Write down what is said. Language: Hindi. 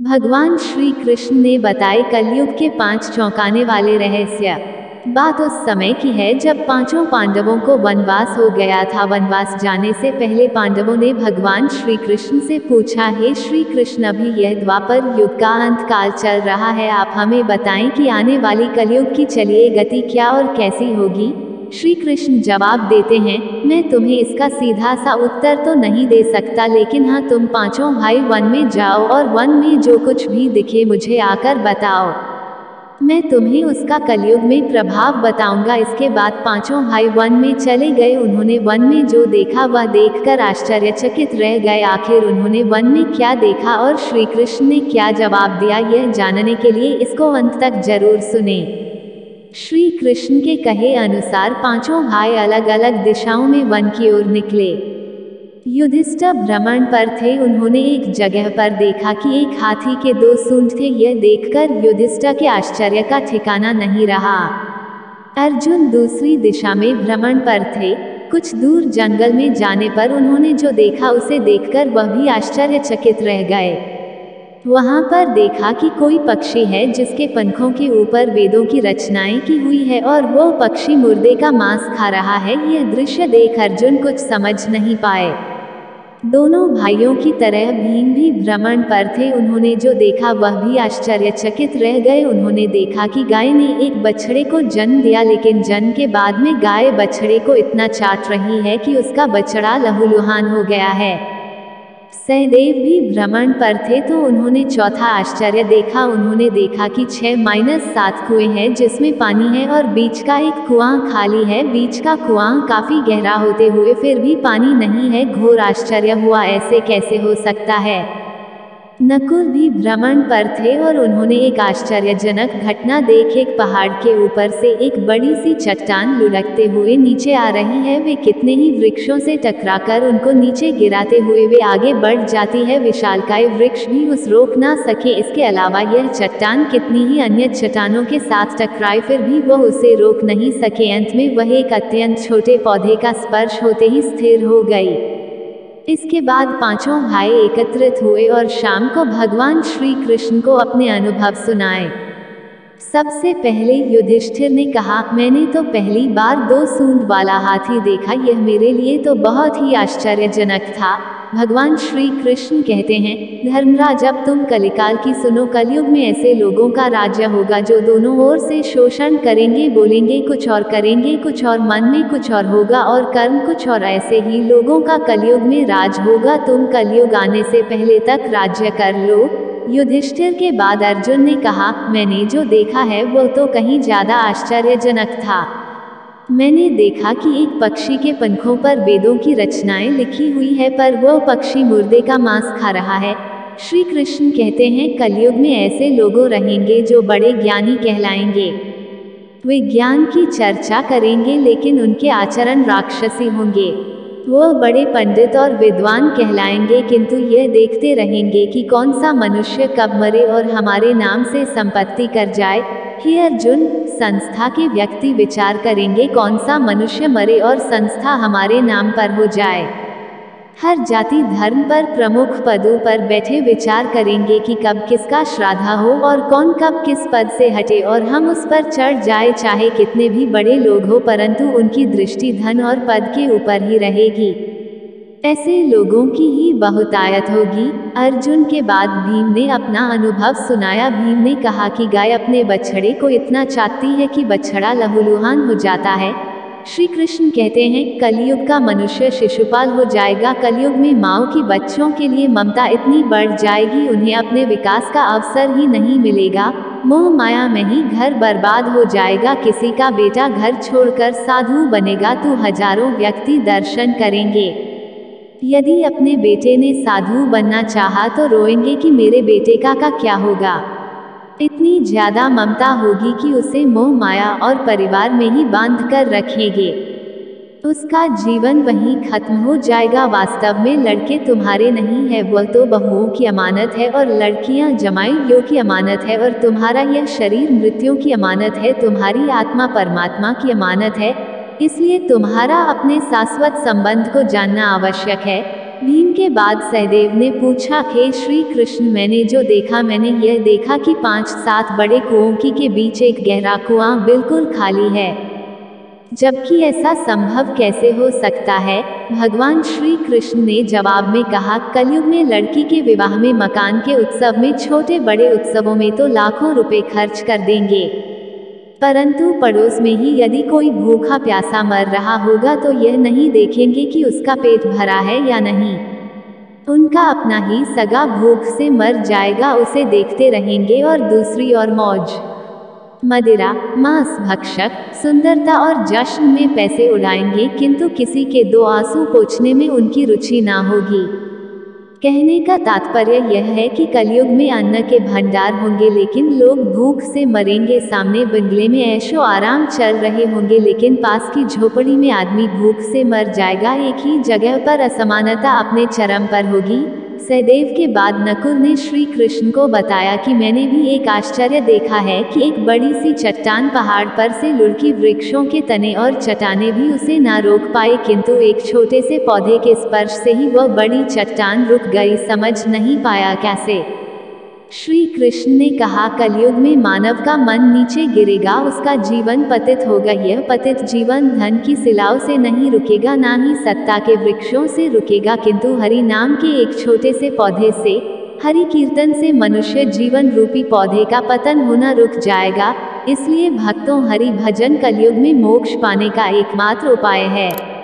भगवान श्री कृष्ण ने बताए कलयुग के पाँच चौंकाने वाले रहस्य। बात उस समय की है जब पाँचों पांडवों को वनवास हो गया था। वनवास जाने से पहले पांडवों ने भगवान श्री कृष्ण से पूछा, हे श्री कृष्ण, अभी यह द्वापर युग का अंत काल चल रहा है। आप हमें बताएँ कि आने वाली कलयुग की चलिए गति क्या और कैसी होगी? श्री कृष्ण जवाब देते हैं, मैं तुम्हें इसका सीधा सा उत्तर तो नहीं दे सकता, लेकिन हाँ तुम पाँचों भाई वन में जाओ और वन में जो कुछ भी दिखे मुझे आकर बताओ। मैं तुम्हें उसका कलयुग में प्रभाव बताऊँगा। इसके बाद पाँचों भाई वन में चले गए। उन्होंने वन में जो देखा, वह देखकर आश्चर्यचकित रह गए। आखिर उन्होंने वन में क्या देखा और श्री कृष्ण ने क्या जवाब दिया, यह जानने के लिए इसको अंत तक ज़रूर सुने। श्री कृष्ण के कहे अनुसार पाँचों भाई अलग अलग दिशाओं में वन की ओर निकले। युधिष्ठा भ्रमण पर थे। उन्होंने एक जगह पर देखा कि एक हाथी के दो सूंड थे। यह देखकर युधिष्ठा के आश्चर्य का ठिकाना नहीं रहा। अर्जुन दूसरी दिशा में भ्रमण पर थे। कुछ दूर जंगल में जाने पर उन्होंने जो देखा उसे देखकर वह भी आश्चर्यचकित रह गए। वहाँ पर देखा कि कोई पक्षी है जिसके पंखों के ऊपर वेदों की रचनाएँ की हुई है और वो पक्षी मुर्दे का मांस खा रहा है यह दृश्य देख अर्जुन कुछ समझ नहीं पाए। दोनों भाइयों की तरह भीम भी भ्रमण पर थे, उन्होंने जो देखा वह भी आश्चर्यचकित रह गए। उन्होंने देखा कि गाय ने एक बछड़े को जन्म दिया, लेकिन जन्म के बाद में गाय बछड़े को इतना चाट रही है कि उसका बछड़ा लहूलुहान हो गया है। सहदेव भी भ्रमण पर थे तो उन्होंने चौथा आश्चर्य देखा। उन्होंने देखा कि छह माइनस सात कुएँ हैं, जिसमें पानी है और बीच का एक कुआँ खाली है। बीच का कुआँ काफ़ी गहरा होते हुए फिर भी पानी नहीं है। घोर आश्चर्य हुआ, ऐसे कैसे हो सकता है? नकुल भी भ्रमण पर थे और उन्होंने एक आश्चर्यजनक घटना देख। एक पहाड़ के ऊपर से एक बड़ी सी चट्टान लुढ़कते हुए नीचे आ रही है। वे कितने ही वृक्षों से टकराकर उनको नीचे गिराते हुए वे आगे बढ़ जाती है। विशालकाय वृक्ष भी उस रोक ना सके। इसके अलावा यह चट्टान कितनी ही अन्य चट्टानों के साथ टकराए, फिर भी वह उसे रोक नहीं सके। अंत में वह एक अत्यंत छोटे पौधे का स्पर्श होते ही स्थिर हो गई। इसके बाद पाँचों भाई एकत्रित हुए और शाम को भगवान श्री कृष्ण को अपने अनुभव सुनाए। सबसे पहले युधिष्ठिर ने कहा, मैंने तो पहली बार दो सूंद वाला हाथी देखा, यह मेरे लिए तो बहुत ही आश्चर्यजनक था। भगवान श्री कृष्ण कहते हैं, धर्मराज, अब तुम कलिकाल की सुनो। कलयुग में ऐसे लोगों का राज्य होगा जो दोनों ओर से शोषण करेंगे, बोलेंगे, कुछ और करेंगे, कुछ और मन में कुछ और होगा और कर्म, कुछ और ऐसे ही लोगों का कलयुग में राज होगा। तुम कलयुग आने से पहले तक राज्य कर लो। युधिष्ठिर के बाद अर्जुन ने कहा, मैंने जो देखा है, वो तो कहीं ज़्यादा आश्चर्यजनक था। मैंने देखा कि एक पक्षी के पंखों पर वेदों की रचनाएँ लिखी हुई है, पर वह पक्षी मुर्दे का मांस खा रहा है। श्री कृष्ण कहते हैं, कलयुग में ऐसे लोगों रहेंगे जो बड़े ज्ञानी कहलाएँगे। वे ज्ञान की चर्चा करेंगे, लेकिन उनके आचरण राक्षसी होंगे। वह बड़े पंडित और विद्वान कहलाएँगे, किंतु यह देखते रहेंगे कि कौन सा मनुष्य कब मरे और हमारे नाम से संपत्ति कर जाए। ही अर्जुन संस्था के व्यक्ति विचार करेंगे कौन सा मनुष्य मरे और संस्था हमारे नाम पर हो जाए। हर जाति धर्म पर प्रमुख पदों पर बैठे विचार करेंगे कि कब किसका श्राद्धा हो और कौन कब किस पद से हटे और हम उस पर चढ़ जाए, चाहे कितने भी बड़े लोग हो, परंतु उनकी दृष्टि धन और पद के ऊपर ही रहेगी। ऐसे लोगों की ही बहुतायत होगी। अर्जुन के बाद भीम ने अपना अनुभव सुनाया। भीम ने कहा कि गाय अपने बछड़े को इतना चाहती है कि बछड़ा लहूलुहान हो जाता है। श्री कृष्ण कहते हैं, कलयुग का मनुष्य शिशुपाल हो जाएगा। कलयुग में माओ की बच्चों के लिए ममता इतनी बढ़ जाएगी, उन्हें अपने विकास का अवसर ही नहीं मिलेगा। मोह माया में ही घर बर्बाद हो जाएगा। किसी का बेटा घर छोड़कर साधु बनेगा। तो हज़ारों व्यक्ति दर्शन करेंगे। यदि अपने बेटे ने साधु बनना चाहा तो रोएँगे कि मेरे बेटे का का क्या होगा? इतनी ज़्यादा ममता होगी कि उसे मोह माया और परिवार में ही बाँध कर रखेंगे। उसका जीवन वहीं खत्म हो जाएगा। वास्तव में लड़के तुम्हारे नहीं है, वह तो बहुओं की अमानत है और लड़कियाँ जमाइयों की अमानत है और तुम्हारा यह शरीर मृत्यु की अमानत है, तुम्हारी आत्मा परमात्मा की अमानत है। इसलिए तुम्हारा अपने शाश्वत संबंध को जानना आवश्यक है। भीम के बाद सहदेव ने पूछा, हे श्री कृष्ण मैंने जो देखा, मैंने यह देखा कि पाँच सात बड़े कुओं की के बीच एक गहरा कुआँ बिल्कुल खाली है। जबकि ऐसा संभव कैसे हो सकता है? भगवान श्री कृष्ण ने जवाब में कहा, कलयुग में लड़की के विवाह में मकान के उत्सव में छोटे बड़े उत्सवों में तो लाखों रुपए खर्च कर देंगे। परंतु पड़ोस में ही यदि कोई भूखा प्यासा मर रहा होगा तो यह नहीं देखेंगे कि उसका पेट भरा है या नहीं। उनका अपना ही सगा भूख से मर जाएगा, उसे देखते रहेंगे और दूसरी और मौज। मदिरा, मांस भक्षक, सुंदरता और जश्न में पैसे उड़ाएँगे, किंतु किसी के दो आँसू पोछने में उनकी रुचि ना होगी। कहने का तात्पर्य यह है कि कलयुग में अन्न के भंडार होंगे, लेकिन लोग भूख से मरेंगे। सामने बंगले में ऐशो आराम चल रहे होंगे, लेकिन पास की झोपड़ी में आदमी भूख से मर जाएगा। एक ही जगह पर असमानता अपने चरम पर होगी। सहदेव के बाद नकुल ने श्री कृष्ण को बताया कि मैंने भी एक आश्चर्य देखा है कि एक बड़ी सी चट्टान पहाड़ पर से लुढ़की वृक्षों के तने और चट्टाने भी उसे ना रोक पाए, किंतु एक छोटे से पौधे के स्पर्श से ही वह बड़ी चट्टान रुक गई, समझ नहीं पाया कैसे। श्री कृष्ण ने कहा, कलयुग में मानव का मन नीचे गिरेगा, उसका जीवन पतित होगा। यह पतित जीवन धन की सिलाव से नहीं रुकेगा, ना ही सत्ता के वृक्षों से रुकेगा। किंतु हरि नाम के एक छोटे से पौधे से, हरि कीर्तन से मनुष्य जीवन रूपी पौधे का पतन होना रुक जाएगा। इसलिए भक्तों, हरि भजन कलयुग में मोक्ष पाने का एकमात्र उपाय है।